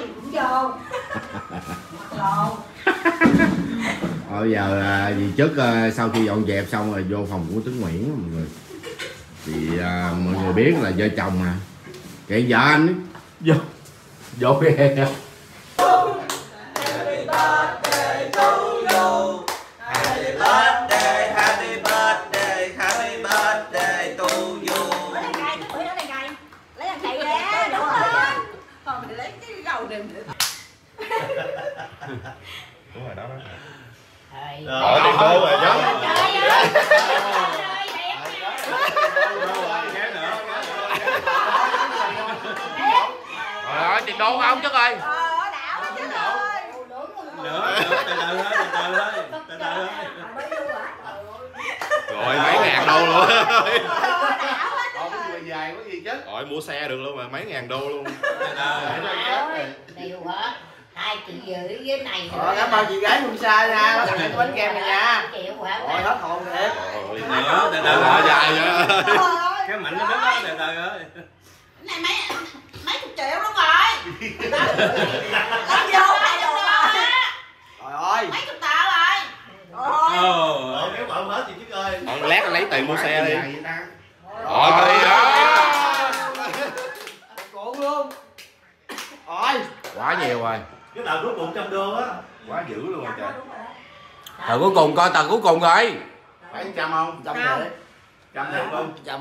thì cũng vô vô Bây giờ à, vì trước à, sau khi dọn dẹp xong rồi vô phòng của tướng Nguyễn mọi người. Thì à, mọi người biết là vợ chồng mà kệ vợ anh ấy. vô vô về gầu đêm đúng rồi đó đó Trời Ở tiền đô rồi Trời ơi tiền đô không chứ ơi Ờ, đảo quá chứ ơi. Nữa, nữa, từ từ thôi, từ từ thôi, từ từ thôi. rồi mấy ngàn đô luôn Ờ, đảo quá chứ ơi. Dài có gì chứ? Rồi mua xe được luôn mà mấy ngàn đô luôn. Điều hả? Hai chị giữ với này Rồi, cảm ơn chị gái không sai nha. Bác tặng bánh kem này nha. Chịu quả rồi hết hồn thiệt. Rồi Nữa, từ từ dài vậy. Trời ơi, Cái mạnh nó đứng đó, từ từ cái này mấy mấy chục triệu luôn rồi. Làm vô hai chục á. trời ơi. Mấy chục tờ rồi. Rồi. Nếu mở hết chị chứ ơi Thôi, lát lấy tiền mua xe đi? Rồi đó cuộn luôn rồi. Quá nhiều rồi. Cái tờ rút 100 đô á. quá dữ luôn rồi trời. Tờ cuối cùng coi tờ cuối cùng rồi. Phải trăm không? Trăm thiệt. Trăm thiệt không? trăm.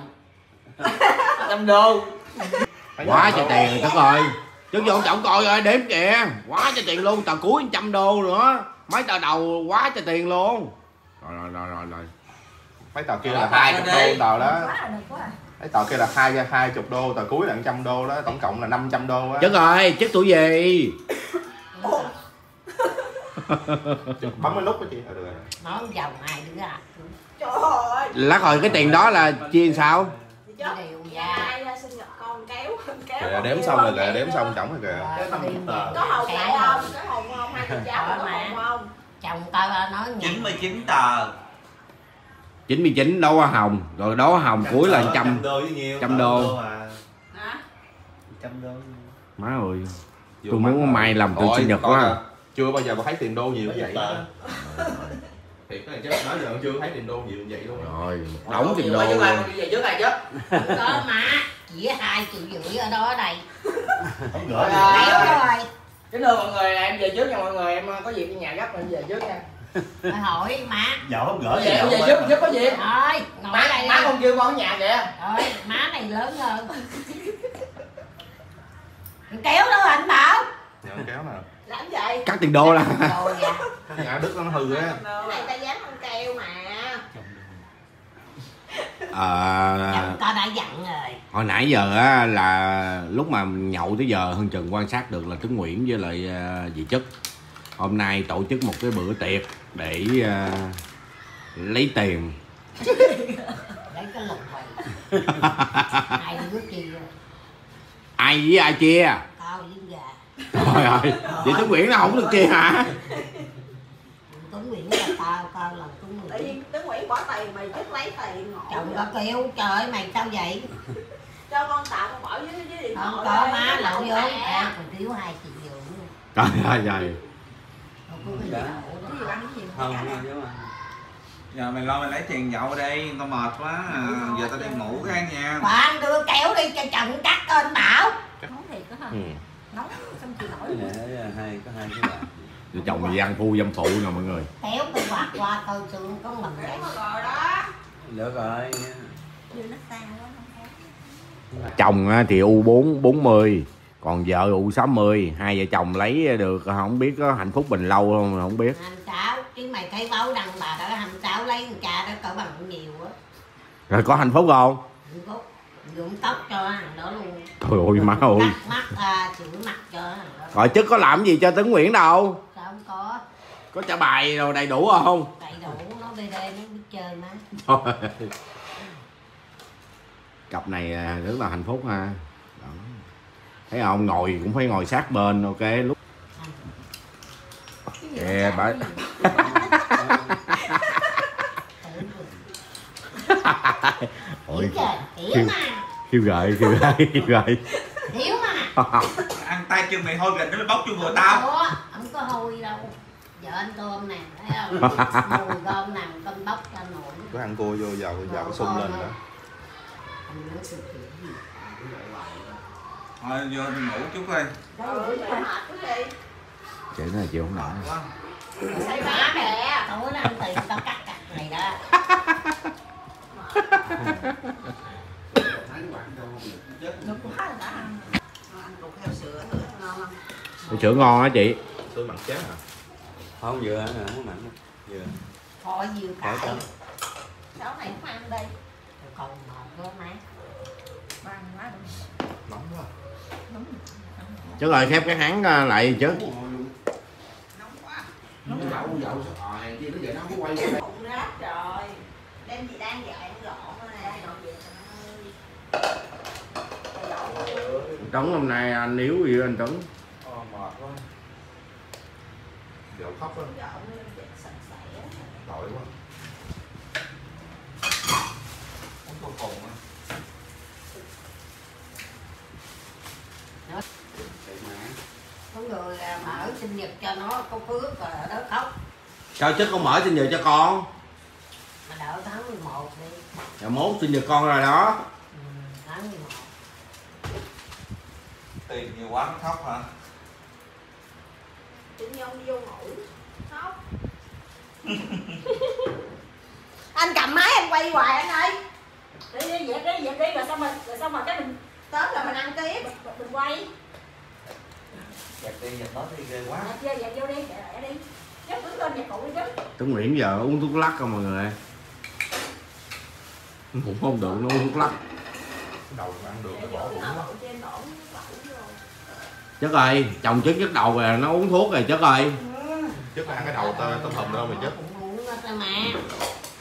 Trăm đô. Quá trời tiền rồi tất ơi. Chứ vô trọng coi rồi đếm kìa quá trời tiền luôn tờ cuối trăm đô nữa. Mấy tờ đầu quá trời tiền luôn. Rồi rồi rồi rồi, rồi. Mấy tờ kia là hai chục đô tờ đó rồi, rồi. mấy tờ kia là hai hai chục đô tờ cuối là trăm đô đó tổng cộng là 500 đô á chất ơi chất tuổi gì bấm cái nút đó chị Ờ, được rồi Nói vòng hai đứa à Trời ơi. lát hồi cái tiền đó là chia sao. Điều kéo. kìa đếm xong rồi kéo đếm xong tổng rồi kìa Rồi, Cái. Có hồng Cái lại không? Có hồng không? Hai cháu Có hồng không? Chồng tao nói nghe 99 tờ. 99 đấu hoa hồng rồi đấu hoa hồng cuối là trăm đô với nhiêu? trăm đô. à. Hả? Trăm đô. má ơi Vừa tôi muốn mai làm tôi Rồi, sinh nhật quá nè. chưa bao giờ mà thấy tiền đô nhiều như vậy đó thiệt cái này chứ nói giờ chưa thấy tiền đô nhiều như vậy luôn rồi đóng tiền đô luôn đi về trước ai chứ có má Chỉ hai triệu rưỡi ở đó ở đây Không gỡ Rồi. Kính thưa mọi người em về trước nha mọi người em có việc ở nhà gấp em về trước nha Phải hỏi má. Dạo không gỡ gì về mà. trước trước có việc Thôi ngồi má đây má con kêu con ở nhà kìa. Rồi má này lớn hơn. Kéo đâu anh Bảo? Dạ, kéo nè. Làm vậy? cắt tiền đô là Rồi dạ nhà đức nó hư á. Cái này ta dám ăn keo mà. à, tao đã dặn rồi. Hồi nãy giờ á là lúc mà nhậu tới giờ hơn chừng quan sát được là tướng Nguyễn với lại à, dì chất. Hôm nay tổ chức một cái bữa tiệc để à, lấy tiền. Lấy cái lục mày Hai đứa chia ai với ai chia Tao với gà. Trời ơi vậy tướng Nguyễn nó không được chia hả? Tuấn Nguyễn là tao, tao là Tuấn Tự Nguyễn nhiên Tướng Nguyễn bỏ tiền mày trước lấy tiền ngộ. Chồng có kêu trời ơi, mày sao vậy? Cho con tạo con bỏ dưới dưới điện Không thoại có đây, má lậu vô. à, còn thiếu hai triệu rưỡi. Trời ơi trời. Không có cái gì lậu Gì đó. ăn cái gì Không. Giờ mày lo mày lấy tiền nhậu đi, tao mệt quá à. Giờ tao đi ngủ cái nha Bạn đưa kéo đi cho chồng cắt anh Bảo Nóng thiệt á hả? ừ. Nóng xong chị nổi. hai có hai cái vợ chồng thì văn phu dâm phụ nè mọi người Kéo tôi quạt qua tôi xương có mình vậy đó. được rồi Chưa nó xa quá không có. chồng á thì u 4 40 còn vợ u 60 hai vợ chồng lấy được không biết có hạnh phúc bình lâu không không biết. Sáu, chứ mày thấy báo đăng bà đó sáu lấy con cha đó cỡ bằng nhiều á. Rồi có hạnh phúc không? Hạnh phúc nhuộm tóc cho thằng đó luôn. Trời ơi má ơi. Cắt mắt, à, sửa mặt cho thằng đó. Rồi chứ có làm gì cho tướng Nguyễn đâu? Sao không có. Có trả bài rồi đầy đủ không? Đầy đủ nó bê đê nó biết chơi má. Cặp này à, rất là hạnh phúc ha. Thấy không? Ngồi cũng phải ngồi sát bên ok lúc kìa bà ôi. Mà. Khiêu gợi khiêu gợi khiêu gợi Hiểu mà. Ăn tay chừng mày hôi gạch nó mới bóc cho người tao Ủa, không có hôi đâu. Vợ ăn cơm nè thấy không? Mùi cơm nè cơm bóc cho nổi. Có ăn cua vô dầu dầu sung lên nữa thôi vô đi ngủ chút đi. Chị nó chịu không nổi. Quá. Thấy má kìa tối nó ăn tiền tao cắt cắt này đó sữa ngon không? Cái sữa ngon á chị. Sữa mặn chén hả không vừa hả không mặn vừa thôi vừa. Cải này không ăn đây còn một đó má Ba ăn quá. Nóng quá chứ rồi khép cái hắn ờ, lại chứ. Trống hôm nay anh yếu gì anh trống Ờ, mệt quá. Dậu khóc á Dọn lên dẹp sạch sẽ tội quá Uống thuốc cùng á có người à, mở sinh nhật cho nó có phước rồi ở đó khóc. Sao chứ con mở sinh nhật cho con? Mà đợi tháng 11 đi. Dạ mốt sinh nhật con rồi đó. Ừ, tháng 11 tiền nhiều quá nó khóc hả? Ông đi vô ngủ Khóc. Anh cầm máy anh quay hoài anh ơi. Đi đi dẹp đi dẹp đi rồi xong rồi rồi xong rồi cái mình Tết là mình ăn tiếp. mình, mình quay dẹp đi dẹp bớt đi ghê quá. Dẹp vô dẹp vô đi dẹp lại đi. Chứ đứng lên dẹp cụ đi chứ. Tuấn Nguyễn giờ uống thuốc lắc không mọi người cũng không được nó uống thuốc lắc. Đầu ăn được cái bỏ uổng quá trên đổ lẩu vô chất ơi chồng chất chất đầu rồi nó uống thuốc rồi chất ơi. Chứ ăn cái đầu tơ tôm hùm đâu mà uống mà.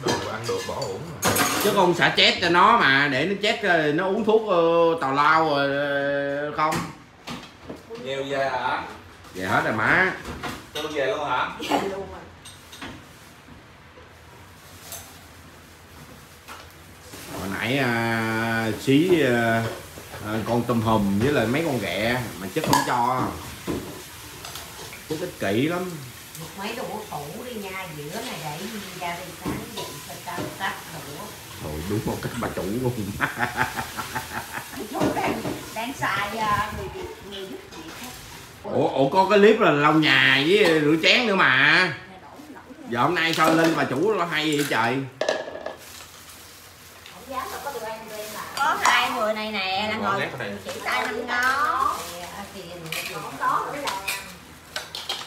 Đồ ăn được bỏ uổng mà. Chứ con xả chết cho nó mà để nó chết rồi nó uống thuốc ờ, tào lao rồi ờ, không nhiều về hả? Vậy hết rồi má. Tôi về luôn hả? Về luôn rồi. Hồi nãy à, xí à, à, con tôm hùm với lại mấy con ghẹ mà chất không cho. Chất ích kỷ lắm. Một mấy đồ tủ đi nha giữa này để ra đi sáng dậy cho tao cắt đũa Thôi đúng một cách bà chủ luôn. Đang, đang xài à, người Việt, người giúp Việt hết ủa, ủa có cái clip là lau nhà với rửa chén nữa mà. Giờ hôm nay sao lên bà chủ nó hay vậy trời? Không dám đâu có được ăn được mà. Có hai người này nè, đang ngồi chỉ tay năm ngó không có mới làm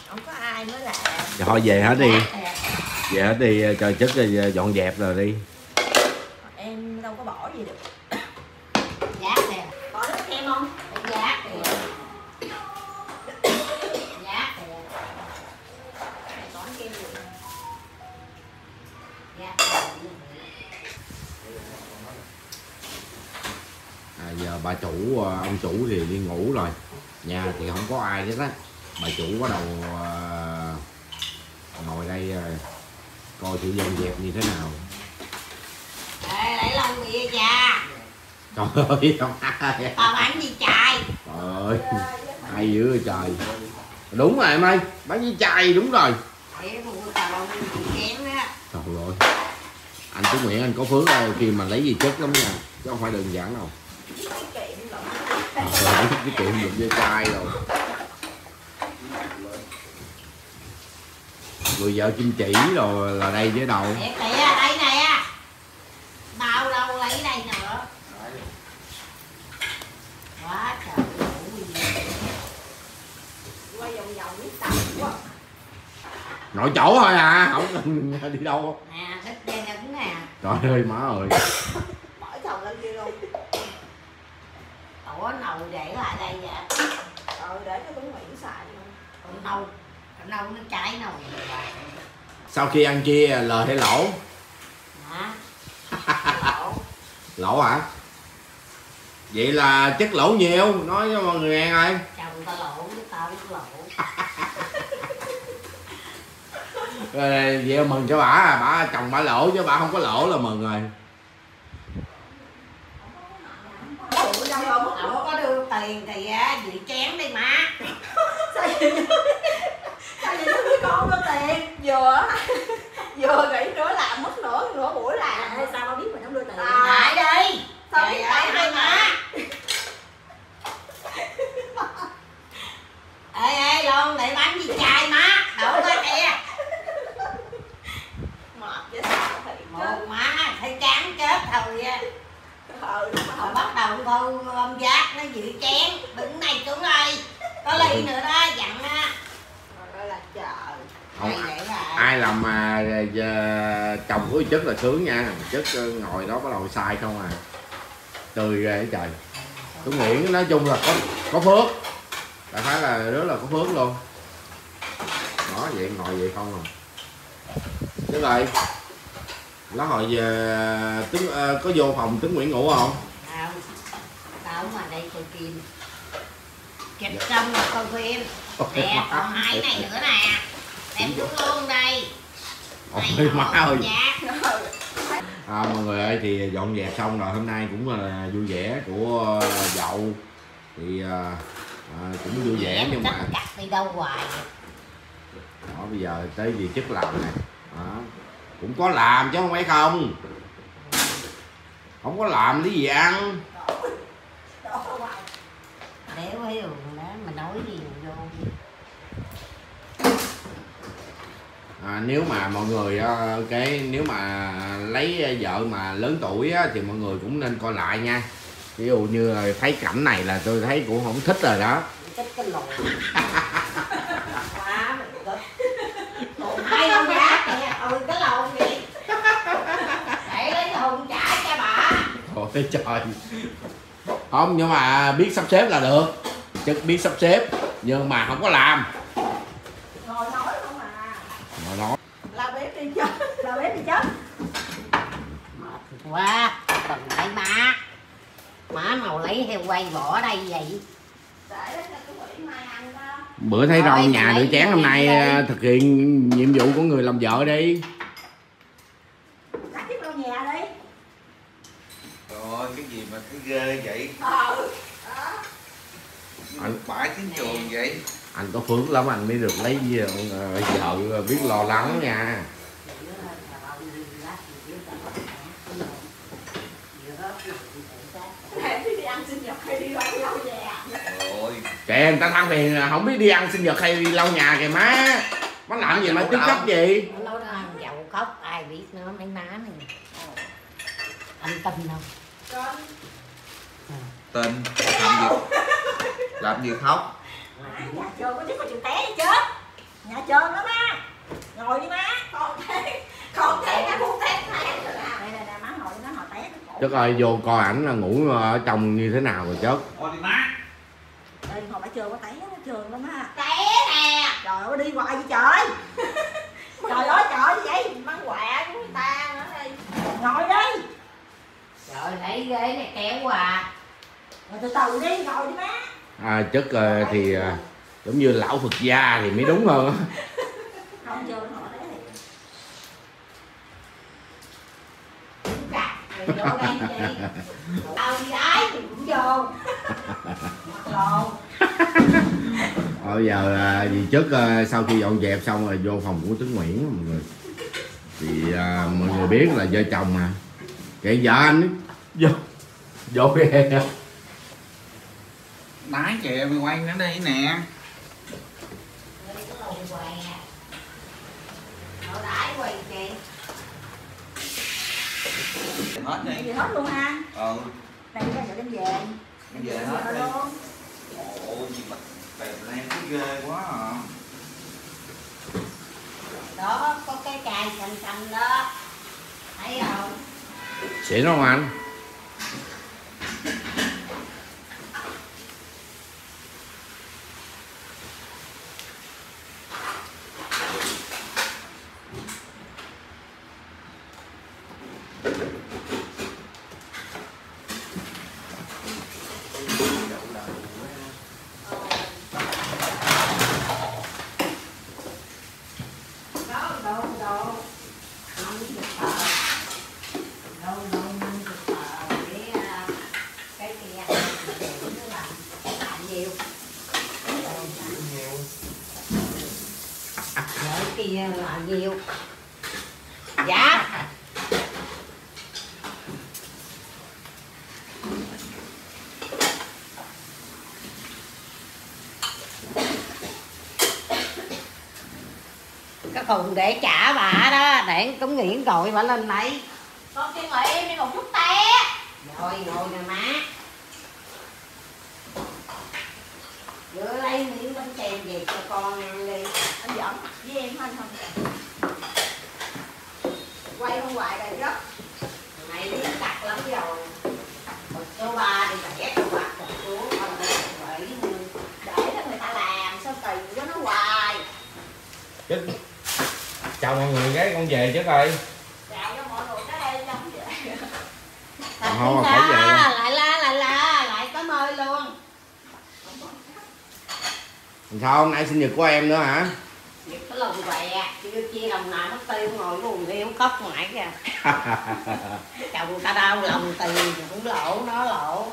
Không có ai mới làm. Dạ thôi về hết đi. Nè, về hết đi cho chất rồi dọn dẹp rồi đi. Em đâu có bỏ gì được bà chủ à, ông chủ thì đi ngủ rồi. Nhà thì không có ai hết á. Bà chủ bắt đầu à, ngồi đây à, coi sự dọn dẹp như thế nào. Ê, lấy lông gì vậy cha? Trời ơi không ai tao bán gì trai trời ơi hay dữ trời? Đúng rồi em ơi bán với chai đúng rồi. Trời ơi anh Tuấn Nguyễn anh có phước ơi khi mà lấy gì chất lắm nha chứ không phải đơn giản đâu Cái ơi cái tiệm được với chai rồi. Người vợ kim chỉ rồi là đây với đầu đây nè. Bao đâu lấy đây nữa quá trời Quay vòng vòng biết tầm quá. Nội chỗ thôi à không đi đâu. Nè thích dây đứng nè. Trời ơi má ơi Bỏ chồng lên kia luôn ủa nầu để lại đây vậy? Ờ, để cho Tuấn Nguyễn xài luôn còn nâu còn nâu nó cháy nầu sau khi ăn chia lời hay lỗ. Hả? Lẩu lỗ hả? Vậy là chất lỗ nhiều nói cho mọi người nghe coi. Chồng tao lỗ với tao biết lỗ. Rồi, vậy mừng cho bà à bà chồng bà lỗ chứ bà không có lỗ là mừng rồi tiền thì à, dự chén đi mà. Sao vậy? Sao vậy? Với con có tiền? Vừa vừa nghĩ nữa làm mất nữa nữa buổi sướng nha. Chất ờ, ngồi đó bắt đầu sai không à. Tươi ghê trời. Tuấn Nguyễn nói chung là có có phước. Đại khái là rất là có phước luôn. Đó vậy ngồi vậy không à. Chứ rồi nó hồi về tướng ờ, có vô phòng tướng Nguyễn ngủ không? Tao tao mà đây coi phim. Chụp xong rồi coi phim. Nè còn hai này nữa nè. Đem xuống luôn đây. Ôi má ơi. Dạ. À, mọi người ơi thì dọn dẹp xong rồi hôm nay cũng là vui vẻ của ờ, dậu. Thì à, à, cũng vui vẻ nhưng mà cắt đi đâu hoài đó bây giờ tới gì chức làm nè đó. cũng có làm chứ không phải không? Không có làm cái gì ăn? Để với đường đó mà nói gì vô à, nếu mà mọi người á, cái nếu mà lấy vợ mà lớn tuổi á, thì mọi người cũng nên coi lại nha. Ví dụ như thấy cảnh này là tôi thấy cũng không thích rồi đó. Cái cái lồn quá mình có còn hai con giá kìa. Ôi cái lồn vậy? Để lấy hùng trả cho bà. Ôi trời. Không nhưng mà biết sắp xếp là được. Chứ biết sắp xếp Nhưng mà không có làm ngồi nói không à Mà nói La bếp đi chứ là bếp đi chết quá còn lại má. Má màu lấy heo quay bỏ đây vậy? Cái Bữa thấy Rồi, rau nhà rửa chén hôm nay đi. à, thực hiện nhiệm vụ của người làm vợ đi. Rồi cái gì mà cái ghê vậy? Ờ Anh- Bãi chiến trường vậy? Anh có phước lắm anh mới được lấy vợ, vợ biết lo lắng nha Em đi ăn sinh nhật hay đi quay lâu về Rồi Kệ người ta than phiền là không biết đi ăn sinh nhật hay đi lau nhà kìa má. Má làm gì mà tiếp chấp gì nó nói ăn dậu khóc ai biết nó mấy má này. Anh tin không Tên Làm gì? Làm gì khóc? À, nhà chơi có chiếc có chịu té đi chết nhà chơi đó má. Ngồi đi má. Con thế Con thế cái phút thế này rồi nè đây đây đây má ngồi nó hồi Chất ơi vô coi ảnh là ngủ ở trong như thế nào rồi chất Thôi đi má. Đây ngồi bãi chơi có té nó trường lắm á. Té nè. Trời ơi đi hoài vậy trời. Trời ơi trời gì vậy. Mang quạ của người ta nữa đi. Ngồi đi. Rồi lấy ghế này kéo à. Rồi từ từ đi ngồi đi má. À, chất ờ, thì ờ, giống như lão Phật gia thì mới đúng hơn á. Không chơi nó hồi té thì Gạt, rồi vô đây chị tao đi đái thì cũng vô. Mặc lồn Ờ, bây giờ à, vì trước à, sau khi dọn dẹp xong rồi vô phòng của Tuấn Nguyễn mọi người. Thì à, mọi người biết là vợ chồng mà. Kệ vợ anh ấy. vô. Vô kìa. Đái kìa mày quay nó đi nè. Đây Nó đái quay chị Hết đi gì hết luôn ha Ừ. Này đi ra chợ đem về. Đem hết về đi. luôn Ôi gì mà Bèm lên cái ghê quá à. Đó có cái chai xanh xanh đó. Thấy không? Xỉn không anh đó đâu đâu năm chục tờ đâu đâu năm chục tờ cái à, cái kia nó là là nhiều Cái kia là nhiều dạ cái khùng để trả bà đó. Để cúng nghiện gọi bà lên lấy. Con kêu ngồi em đi một chút té. Rồi ngồi nè má. Bữa lấy miếng bánh kem về cho con ăn đi. Anh giỡn với em anh không? Quay không hoài đây đó. Này đi cặt lắm rồi. Một số ba đi vẽ cho mặt một số con bảy để cho người ta làm sao kỳ cho nó hoài Chứ chào mọi người cái con về chứ coi. Chào cho mọi người cái đây giống Còn không về luôn. lại la lại la lại có mời luôn. Sao hôm nay sinh nhật của em nữa hả? Việc cái lòng quẹ chưa chia lòng nào mất tiêu ngồi nguồn yêu cốc ngoại kìa. Chồng ta đau lòng tiền cũng lỗ nó lỗ